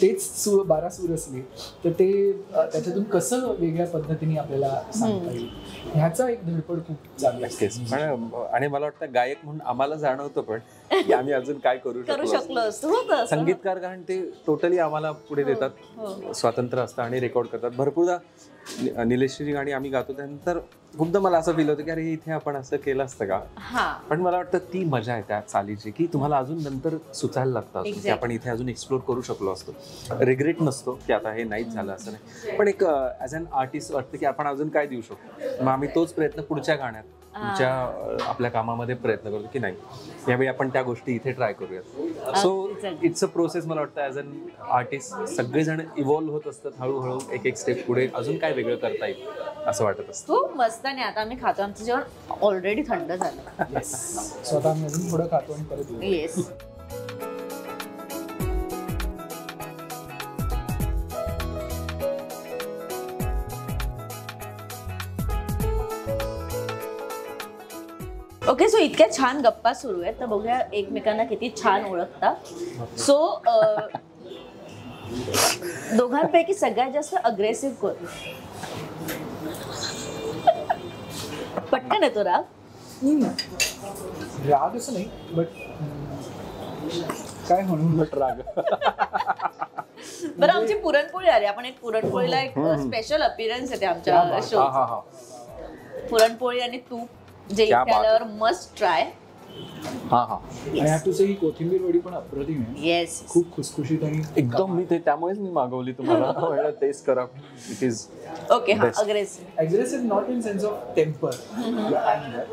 तेच सूर बारा सूर असले तर ते त्याच्यातून कसं वेगळ्या पद्धतीने आपल्याला सांगता येईल? ह्याचा एक धडपड खूप असते.
पण आणि मला वाटतं गायक म्हणून आम्हाला जाणवतं पण की आम्ही अजून काय करू शकलो
असं.
संगीतकार कारण ते टोटली आम्हाला पुढे
हो.
देतात स्वातंत्र्य असतं आणि रेकॉर्ड करतात. भरपूरदा नि- निलेशची गाणी आम्ही गातो. त्यानंतर खूपदा मला असं फील होतं की अरे इथे आपण असं केलं असतं का?
हा.
पण मला वाटतं ती मजा आहे त्या चालीची की तुम्हाला अजून नंतर सुचायला लागतं अजून, की
Exactly.
आपण इथे अजून एक्सप्लोर करू शकलो असतो. रिग्रेट नसतो की आता हे नाहीच झालं असं नाही. पण एक ॲज अन आर्टिस्ट वाटतं की आपण अजून काय देऊ शकतो. मग आम्ही तोच प्रयत्न पुढच्या गाण्यात अं, आपल्या कामामध्ये प्रयत्न करतो की नाही. यावेळी आपण त्या गोष्टी इथे ट्राय करूयात. सो. इट्स अ प्रोसेस मला वाटतं ॲज अन आर्टिस्ट सगळेजण इव्हॉल्व्ह होत असतात हळूहळू एक एक स्टेप पुढे अजून काय वेगळं करता येईल असं वाटत असतं.
खूप मस्त आणि आता आम्ही खातो आमचं जेवण ऑलरेडी थंड झालं.
येस सो आता आम्ही अजून थोडं खातो आणि परत.
येस ओके सो इतक्या छान गप्पा सुरू आहेत. तर बघूया एकमेकांना किती छान ओळखता सो दोघांपैकी सगळ्यात जास्त अग्रेसिव्ह कोण? पटकन येतो राग.
राग असं नाही बट काय म्हणून बट राग.
बरं आमची पुरणपोळी आली. आपण एक पुरणपोळीला एक स्पेशल अपीरन्स येते आमच्या
हा
शो
हा हा.
पुरणपोळी आणि तूप. जे
क्या
इथे
बात
आल्यावर मस्ट ट्राय
हा हा.
आणि हॅव टू से ही कोथिंबीर वडी पण अप्रतिम आहे.
येस
खूप खुसखुशीत आणि
एकदम मी ते त्यामुळेच मी मागवली तुम्हाला. टेस्ट करा. इट इज
ओके हा
Best.
Aggressive
of temper. Or anger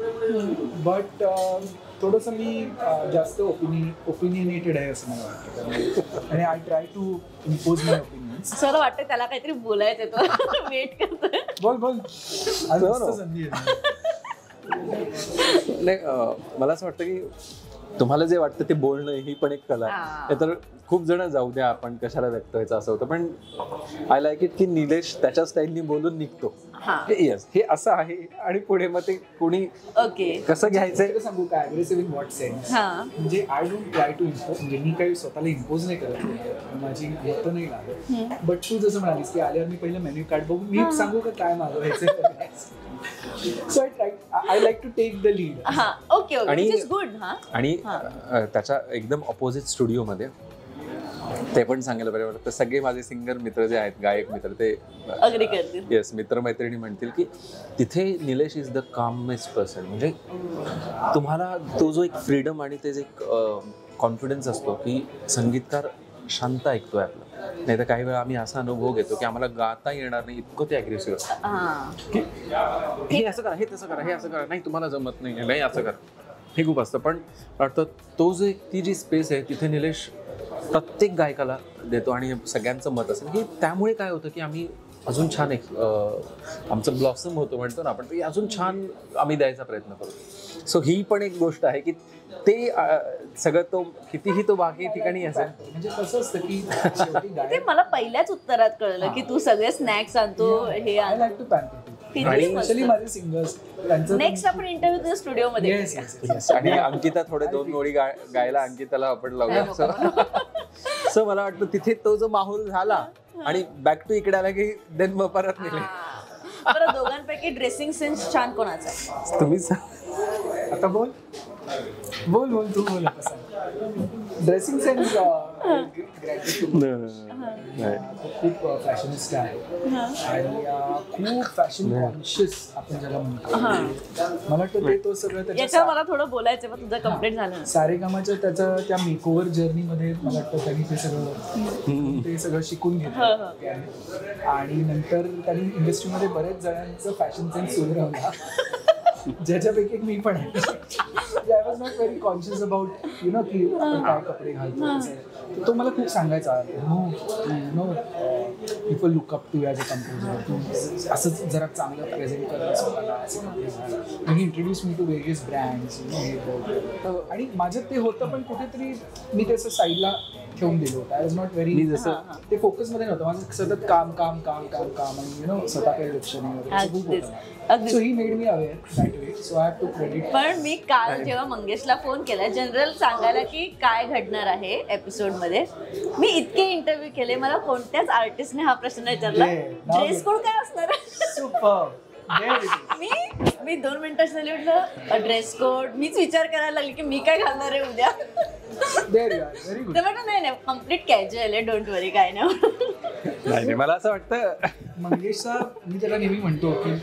but um, थोडंसं मी अं, जास्त ओपिनि ओपिनियनेटेड आहे असं मला वाटतं. त्यामुळे- आणि I try to impose my opinions
मला वाटतं त्याला काहीतरी बोलायचं तो. वेट करतोय.
बोल बोल. आज मस्त. संधी आहे.
नाही मला असं वाटतं की तुम्हाला जे वाटतं ते बोलणं ही पण एक कला
हा.
आहे तर खूप जण जाऊ द्या आपण कशाला व्यक्त व्हायचं असं होतं. पण आय लाईक इट की निलेश त्याच्या स्टाईलनी बोलून निघतो. येस हे असं आहे. आणि पुढे मग ते कोणी
ओके.
कसं घ्यायचंय?
सांगू काय? अग्रेसिव्ह इन व्हॉट सेन्स
हा.
म्हणजे I don't try to impose म्हणजे मी काही स्वतःला इम्पोज नाही करत माझी मतं नाही लागत. बट तू जसं म्हणालीस की आल्यावर मी पहिलं मेन्यू कार्ड बघून मी सांगू का काय मागवायचं so I try I like to take the lead
हा ओके ओके.
आणि-
विच इज गुड
आणि. अ, त्याच्या एकदम ऑपोजिट स्टुडिओमध्ये ते पण सांगायला बरं वाटतं. सगळे माझे सिंगर मित्र जे आहेत गायक मित्र ते
अग्री करतील.
येस मित्रमैत्रिणी म्हणतील की तिथे Nilesh is the calmest person म्हणजे तुम्हाला तो जो एक फ्रीडम आणि ते जे एक कॉन्फिडन्स असतो की संगीतकार शांत ऐकतोय आपलं. नाही तर काही वेळा आम्ही असा अनुभव घेतो की आम्हाला गाता येणार नाही इतकं ते अग्रेसिव्ह असतं.
हा.
हे असं करा हे तसं करा हे असं करा नाही तुम्हाला जमत नाही नाही असं करा. हे खूप असतं. पण वाटतं तो जे ती जी स्पेस आहे तिथे निलेश प्रत्येक गायकाला देतो आणि सगळ्यांचं मत असेल. की त्यामुळे काय होतं की आम्ही अजून छान एक आमचं ब्लॉसम होतो म्हणतो ना आपण ते अजून छान आम्ही द्यायचा प्रयत्न करतो सो ही पण एक गोष्ट आहे की ते सगळं तो कितीही तो बाकी ठिकाणी असेल.
म्हणजे कसं असतं की शेवटी
ते मला पहिल्याच उत्तरात कळलं की तू सगळे स्नॅक्स आणतो हे नेक्स्ट आपण इंटरव्ह्यू स्टुडिओ मध्ये
आणि अंकिता थोडे दोन ओळी गा- गायला अंकिताला आपण लावूया. सो मला वाटतं तिथे तो जो माहोल झाला आणि बॅक टू इकडे आला की देन मग परत नेले.
बरं दोघांपैकी ड्रेसिंग सेन्स छान कोणाचा आहे
तुम्ही सांग.
आता बोल बोल बोल तू बोल ड्रेसिंग सेन्स
नाही.
खूप फॅशनिस्ट आहे आणि अं, खूप फॅशन कॉन्शियस आपण ज्याला म्हणतो. मला वाटतं ते तो सगळं त्याच्या
मला थोडं बोलायचं मग तुझं कंप्लीट झालं
सारेगामाच्या त्याचं त्या मेकओव्हर जर्नीमध्ये मला वाटतं त्यांनी ते सगळं ते सगळं शिकून घेतलं. आणि नंतर त्यांनी इंडस्ट्रीमध्ये बरेच जणांचं फॅशन सेन्स सुधारवला. ज्याच्यापैकी एक मी पण आहे. Was not very conscious about you know की आपण काय कपडे घालतो तो मला खूप सांगायचा no no people look up to as a composer तू असंच जरा चांगलं प्रेझेंट कर स्वतःला असे कपडे घाल. Introduce me to various brands आणि माझ्यात ते होतं पण कुठेतरी मी ते असं साईडला ठेवून दिलं होतं. आय वॉज नॉट व्हेरी
जसं
ते फोकसमध्ये नव्हतं. माझं सतत काम काम काम काम काम आणि यु नो स्वतःकडे लक्ष नाही so he made me aware that way so I have to credit
पण मी काल जेव्हा मंगेशला फोन केला जनरल सांगायला की काय घडणार आहे एपिसोडमध्ये मी इतके इंटरव्ह्यू केले मला कोणत्याच आर्टिस्टने हा प्रश्न विचारला. ड्रेस. कोड काय असणार?
सुपर
मी मी दोन मिनिटं झाली म्हटलं ड्रेस कोड मीच विचार करायला लागली की मी काय घालणार आहे उद्या? तर म्हटलं नाही नाही कंप्लीट कॅज्युअल आहे डोंट वरी काय नाही.
मला असं वाटतं
मंगेशचा मी त्याला नेहमी म्हणतो की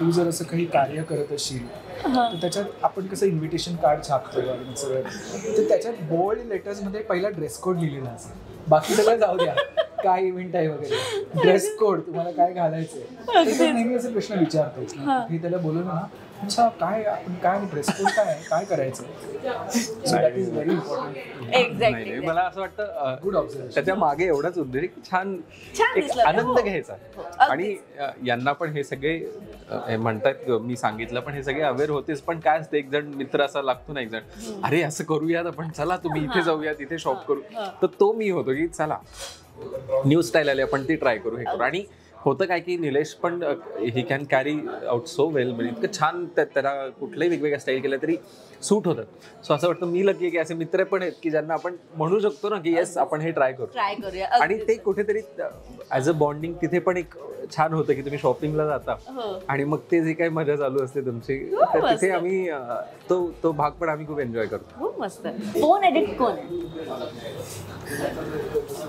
तू जर असं काही कार्य करत असशील तर त्याच्यात आपण कसं इन्व्हिटेशन कार्ड छापतो सगळं. तर त्याच्यात बोल्ड लेटर्समध्ये पहिला ड्रेस कोड लिहिलेला असेल बाकी सगळं जाऊ द्या. काय इव्हेंट आहे वगैरे. ड्रेस कोड तुम्हाला काय असे प्रश्न विचारतो मी त्याला बोललो ना अच्छा काय आपण काय ड्रेस कोड काय? काय करायचं? व्हेरी इम्पॉर्टंट
मला असं वाटतं
गुड ऑब्झर्वेशन
त्याच्यामागे एवढाच उद्देश की छान
छान
एक
दिसलं.
आनंद
हो.
घ्यायचा. आणि यांना पण हे सगळे हे म्हणतात मी सांगितलं पण हे सगळे अवेअर होतेच पण काय असतं एक जण मित्र असा लागतो ना एक जण अरे असं करूयात आपण चला तुम्ही इथे जाऊया तिथे शॉप करू. तर तो मी होतो की चला न्यू स्टाईल आली आपण ती ट्राय करू हे करू. आणि होतं काय की निलेश पण he can carry out so well म्हणजे इतकं छान त्या- त्याला कुठल्याही वेगवेगळ्या स्टाईल केल्या तरी सूट होतात सो असं वाटतं मी लकी आहे की असे मित्र पण आहेत की ज्यांना आपण म्हणू शकतो ना की येस आपण हे ट्राय करू.
ट्राय करूया.
आणि ते कुठेतरी ऍज अ बॉन्डिंग तिथे पण एक छान होतं की तुम्ही शॉपिंगला जाता.
हो.
आणि मग ते जे काही मजा चालू असते तुमची तर. तिथे आम्ही तो तो भाग पण आम्ही खूप एन्जॉय करतो.
खूप मस्त. फोन एडिट कोण आहे?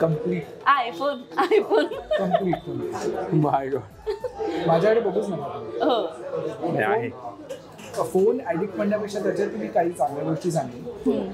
Complete
iPhone iPhone
complete
my
माझ्याकडे बघूच नका.
हो.
आहे.
फोन ऍडिक्ट म्हणण्यापेक्षा त्याच्यात तुम्ही काही चांगल्या गोष्टी सांगेन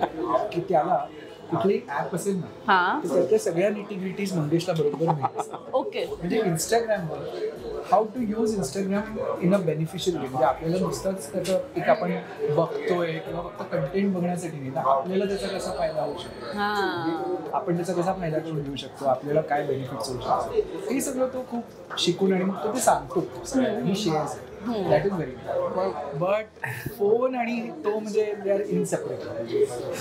की त्याला कुठलेही ऍप असेल ना
हा.
तर त्याच्या सगळ्या निटिग्रिटीज मंगेशला बरोबर असतात
ओके
म्हणजे इंस्टाग्रामवर how to use Instagram in a beneficial way म्हणजे आपल्याला नुसतंच त्याचं एक आपण बघतोय किंवा फक्त कंटेंट बघण्यासाठी नाही तर आपल्याला त्याचा कसा फायदा होऊ शकतो? आपण त्याचा कसा फायदा करून घेऊ शकतो? आपल्याला काय बेनिफिट्स होऊ शकतो हे सगळं तो खूप शिकून आणि मग तो ते सांगतो. He shares that is very but phone आणि तो म्हणजे they are inseparable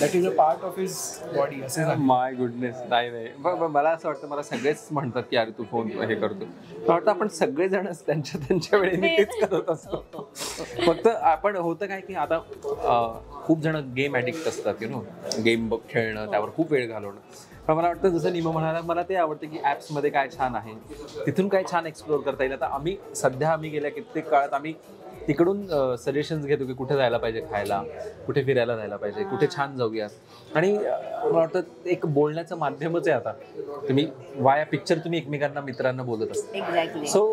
that is a part of his body असे
माय गुडनेस नाही नाही. मला असं वाटतं मला सगळेच म्हणतात की अरे तू फोन हे करतो. मला वाटतं आपण सगळेजणच त्यांच्या त्यांच्या वेळेने तेच करत असतो. फक्त आपण होतं काय की आता खूप जण गेम ॲडिक्ट असतात यु नो गेम खेळणं त्यावर खूप वेळ घालवणं. पण मला वाटतं जसं निमो म्हणाला मला ते आवडतं की ॲप्समध्ये काय छान आहे. तिथून काय छान एक्सप्लोअर करता येईल. आता आम्ही सध्या आम्ही गेल्या कित्येक काळात आम्ही तिकडून सजेशन्स घेतो की कुठे जायला पाहिजे खायला कुठे फिरायला जायला पाहिजे कुठे छान जाऊया आणि मला वाटतं एक बोलण्याचं माध्यमच आहे आता. तुम्ही वाया पिक्चर तुम्ही एकमेकांना मित्रांना बोलत असता. So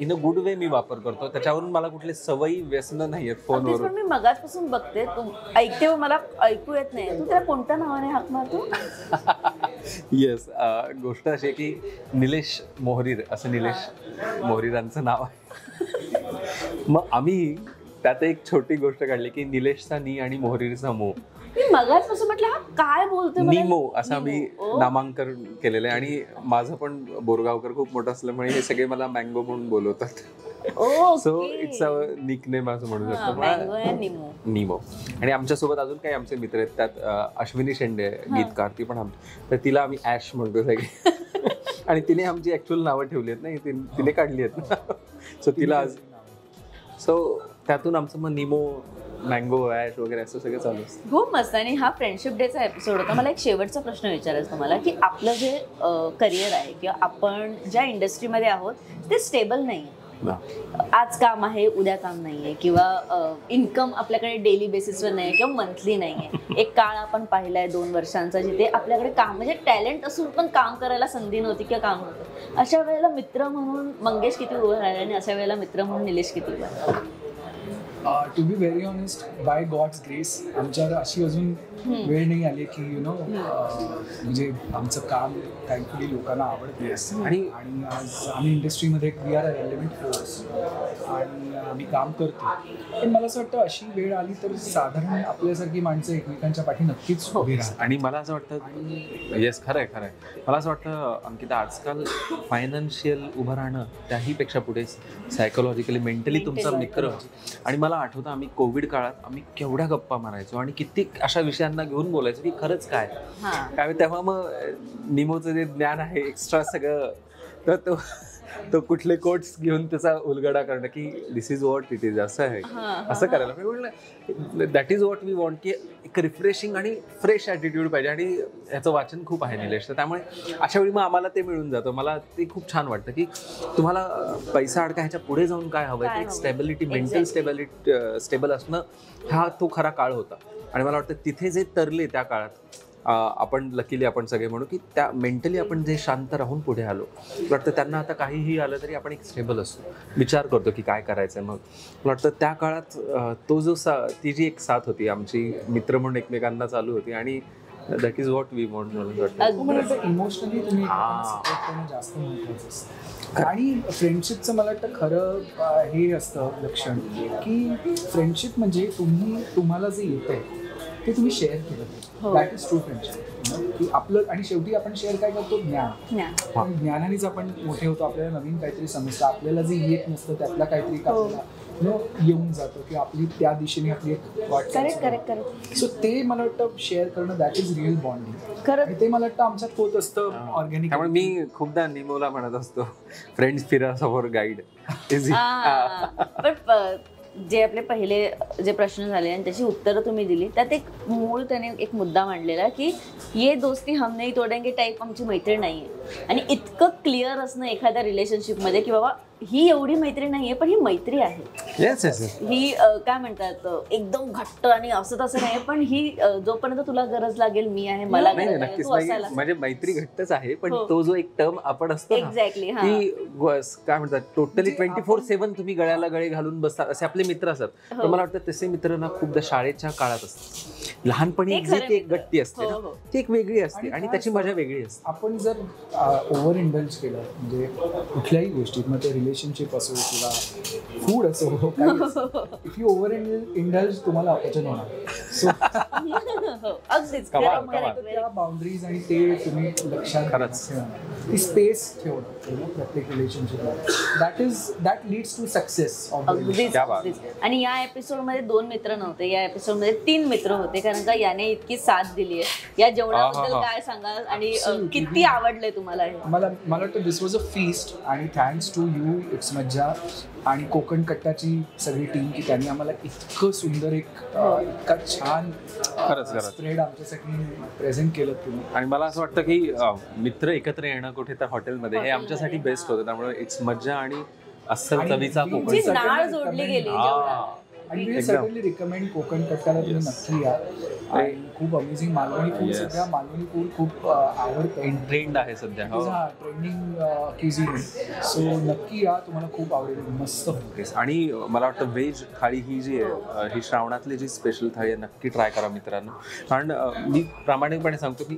in a good way मी वापर करतो. त्याच्यावरून मला कुठले सवयी व्यसनं नाही आहेत
पण मी मगाचपासून बघते. तू ऐकते व मला ऐकू येत नाही. तू त्याला कोणत्या नावाने हाक मारतो?
येस गोष्ट अशी आहे की निलेश मोहरीर असं निलेश मोहरीरांचं नाव आहे. मग आम्ही त्यात एक छोटी गोष्ट काढली की निलेशचा नी आणि मोहरीरचा मो
मी मगाचपासून म्हटलं हा काय बोलतोय मला?
निमो असं आम्ही. नामांकन केलेलं आहे आणि माझं पण बोरगावकर खूप मोठं असल्यामुळे हे सगळे मला मँगो म्हणून बोलवतात. So it's a nick name असं म्हणू शकतो
निमो.
आणि आमच्यासोबत अजून काही आमचे मित्र आहेत त्यात अश्विनी शेंडे गीतकार ती पण आम तर तिला आम्ही ॲश म्हणतो सगळे आणि तिने आमची ऍक्च्युअल नावं ठेवली आहेत ना तिने तिने काढली आहेत ना. सो तिला आज सो त्यातून आमचं मग निमो मँगो ॲश वगैरे असं सगळं चालू असतं.
खूप मस्त. आणि हा फ्रेंडशिप डेचा एपिसोड होता. मला एक शेवटचा प्रश्न विचारायचा तुम्हाला की आपलं जे करिअर आहे किंवा आपण ज्या इंडस्ट्रीमध्ये आहोत ते स्टेबल नाही
ना.
आज काम आहे उद्या काम नाहीये किंवा इन्कम आपल्याकडे डेली बेसिसवर नाही किंवा मंथली नाहीये. एक काळ आपण पाहिलाय दोन वर्षांचा जिथे आपल्याकडे काम म्हणजे टॅलेंट असून पण काम करायला संधी नव्हती किंवा काम नव्हतं. अशा वेळेला मित्र म्हणून मंगेश किती उभं राहिले आणि अशा वेळेला मित्र म्हणून निलेश किती उभा राहिला?
To be very honest by God's grace आमच्यावर अशी अजून वेळ नाही आली की यु नो म्हणजे आमचं काम थँकफुली लोकांना आवडते
आणि-
आणि आज आम्ही इंडस्ट्रीमध्ये we are a relevant force आणि आम्ही काम करतो. पण मला असं वाटतं अशी वेळ आली तर साधारण आपल्यासारखी माणसं एकमेकांच्या पाठी नक्कीच उभी राहतात.
आणि मला असं वाटतं येस खरं आहे खरं आहे मला असं वाटतं अंकिता आजकाल फायनान्शियल उभं राहणं त्याहीपेक्षा पुढे सायकोलॉजिकली मेंटली तुमचा. मित्र. आणि मला आठवतं आम्ही कोविड काळात आम्ही केवढ्या गप्पा मारायचो आणि किती अशा विषयांना घेऊन बोलायचो की खरंच काय?
हा.
काय तेव्हा मग निमोचं जे ज्ञान आहे एक्स्ट्रा सगळं तर तो तो कुठले कोट्स घेऊन त्याचा उलगडा करणं की this is what it is असं आहे. असं करायला मी म्हटलं that is what we want की एक रिफ्रेशिंग आणि फ्रेश ॲटिट्यूड पाहिजे. आणि ह्याचं वाचन खूप आहे निलेश तर त्यामुळे अशा वेळी मग आम्हाला ते मिळून जातं. मला ते खूप छान वाटतं की तुम्हाला पैसा अडका ह्याच्या पुढे जाऊन काय हवं एक
हवंय?
Stability mental. स्टेबिलिटी स्टेबल असणं हा तो खरा काळ होता. आणि मला वाटतं तिथे जे तरले त्या काळात आपण लकीली आपण सगळे म्हणू की त्या मेंटली आपण जे शांत राहून पुढे आलो वाटतं त्यांना आता काहीही आलं तरी आपण एक स्टेबल असतो. विचार करतो की काय करायचं मग. मला वाटतं त्या काळात तो जो सा ती जी एक साथ होती आमची मित्र म्हणून एकमेकांना चालू होती आणि that is what we want म्हणून वाटतं.
मला वाटतं इमोशनली तुम्ही
हा.
जास्त महत्वाचं असतं. आणि फ्रेंडशिपचं मला वाटतं खरं हे असतं लक्षण की फ्रेंडशिप म्हणजे तुम्ही तुम्हाला जे येतंय ते तुम्ही शेअर केलं. दॅट इज ट्रू फ्रेंडशिप की आपलं आणि शेवटी आपण शेअर काय करतो? ज्ञान. ज्ञानानेच आपण मोठे होतो आपल्याला नवीन काहीतरी समजतं. आपल्याला जे येत नसतं त्यातला काहीतरी
हो.
आपल्याला येऊन जातं की आपली त्या दिशेने आपली एक
करेक्ट
वाट
करेक्ट करेक्ट
सो ते मला वाटतं शेअर करणं दॅट इज रिअल बॉन्डिंग
खरं
आणि ते मला वाटतं आमच्यात होत असतं ऑर्गॅनिक
त्यामुळे मी खूपदा निमोला म्हणत असतो. फ्रेंड्स फिरा समोर गाईड
प- जे आपले पहिले जे प्रश्न झाले आणि त्याची उत्तरं तुम्ही दिली त्यात एक मूळ त्याने एक मुद्दा मांडलेला की ये दोस्ती हम नाही तोडेंगे टाईप आमची मैत्री आहे आणि इतकं क्लिअर असणं एखाद्या रिलेशनशिपमध्ये की बाबा ही एवढी मैत्री नाहीये पण ही मैत्री आहे
येस येस येस
ही काय म्हणतात एकदम घट्ट आणि असं तसं नाही पण ही जोपर्यंत तुला गरज लागेल मी आहे मला असायला
म्हणजे मैत्री घट्टच आहे पण
हो.
तो जो एक टर्म आपण असतो ना,
एक्झॅक्टली हा
काय म्हणतात टोटली
म्हणजे
ट्वेंटी फोर सेव्हन तुम्ही गळ्याला गळे घालून बसतात असे आपले मित्र असतात
हो.
पण मला वाटतं तसे मित्र ना खूपदा शाळेच्या काळात असतात लहानपणी
ते
एक जी. गट्टी असते
हो.
ती एक वेगळी असते
आणि
त्याची? मजा वेगळी असते
आपण जर ओव्हर इंडल्ज केलं. म्हणजे कुठल्याही गोष्टीत मग ते रिलेशनशिप असो किंवा फूड असो इफ यू ओव्हर इंडल्ज तुम्हाला अपचन होणार. सो
हो,
त्या बाउंड्रीज आणि ते तुम्ही लक्षात ती स्पेस ठेवणं प्रत्येक रिलेशनशिपला that is that leads to success
आणि या एपिसोडमध्ये दोन मित्र नव्हते या एपिसोडमध्ये तीन मित्र होते कारण का याने इतकी साथ दिली आहे या जेवणाबद्दल. काय सांगाल? आणि. किती आवडले तुम्हाला? हे.
मला मला वाटतं दिस वॉज अ फीस्ट आणि थँक्स टू यू इट्स मज्जा आणि कोकण कट्टाची सगळी टीम की त्यांनी आम्हाला इतकं सुंदर एक अ, इतका छान
खरंच, खरंच.
स्प्रेड आमच्यासाठी प्रेझेंट केलं तुम्ही.
आणि मला असं वाटतं की मित्र एकत्र येणं कुठे तर हॉटेलमध्ये हे आमच्यासाठी बेस्ट होतं. त्यामुळे इट्स मज्जा आणि अस्सल चवीचा कोकण
नाळ जोडली गेली
हा.
आणि मी
एकदम.
सर्टनली रिकमेंड कोकण कट्टाला तुम्ही. नक्की या. आणि खूप अमेझिंग मालवणी फूड. सध्या. मालवणी फूड खूप आवडतं.
ट्रेंड आहे सध्या. हो.
ट्रेंडिंग क्युझिन सो नक्की या. तुम्हाला खूप आवडेल. मस्त.
आणि मला वाटतं व्हेज थाळी ही जी आहे ही श्रावणातली जी स्पेशल थाळी आहे नक्की ट्राय करा मित्रांनो. कारण मी प्रामाणिकपणे सांगतो की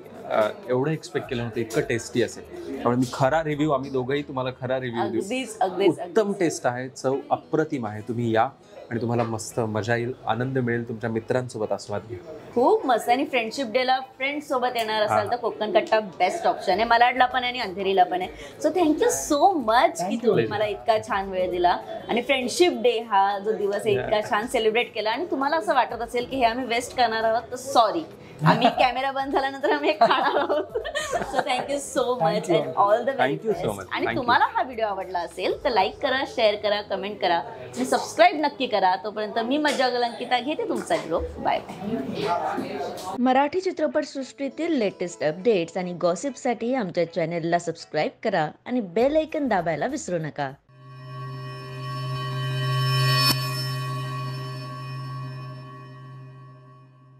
एवढं एक्सपेक्ट केलं नव्हतं. इतकं टेस्टी असेल. त्यामुळे मी खरा रिव्ह्यू आम्ही दोघंही तुम्हाला खरा रिव्ह्यू देऊ. उत्तम. टेस्ट आहे. चव अप्रतिम आहे. तुम्ही या. आणि तुम्हाला मस्त मजा येईल आनंद मिळेल तुमच्या मित्रांसोबत आस्वाद घ्या.
खूप मस्त. आणि फ्रेंडशिप डेला फ्रेंड सोबत येणार असाल. तर कोकण कट्टा बेस्ट ऑप्शन आहे. मलाडला पण आहे आणि अंधेरीला पण आहे. सो थँक्यू सो मच की तुम्ही. मला इतका छान वेळ दिला. आणि फ्रेंडशिप डे हा जो दिवस आहे इतका छान सेलिब्रेट केला. आणि तुम्हाला असं वाटत असेल की हे आम्ही वेस्ट करणार आहोत तर सॉरी आम्ही कॅमेरा बंद झाल्यानंतर आम्ही हे खाणार आहोत. So thank you so much. And all the very
much.
आणि. तुम्हाला हा व्हिडिओ आवडला असेल तर लाईक करा शेअर करा कमेंट करा. आणि सबस्क्राईब नक्की करा. तोपर्यंत मी मज्जा अंकिता घेते. तुमचा निरोप बाय बाय मराठी चित्रपटसृष्टीतील लेटेस्ट अपडेट्स आणि गॉसिपसाठी आमच्या चॅनेलला सबस्क्राईब करा आणि बेल ऐकन दाबायला विसरू नका.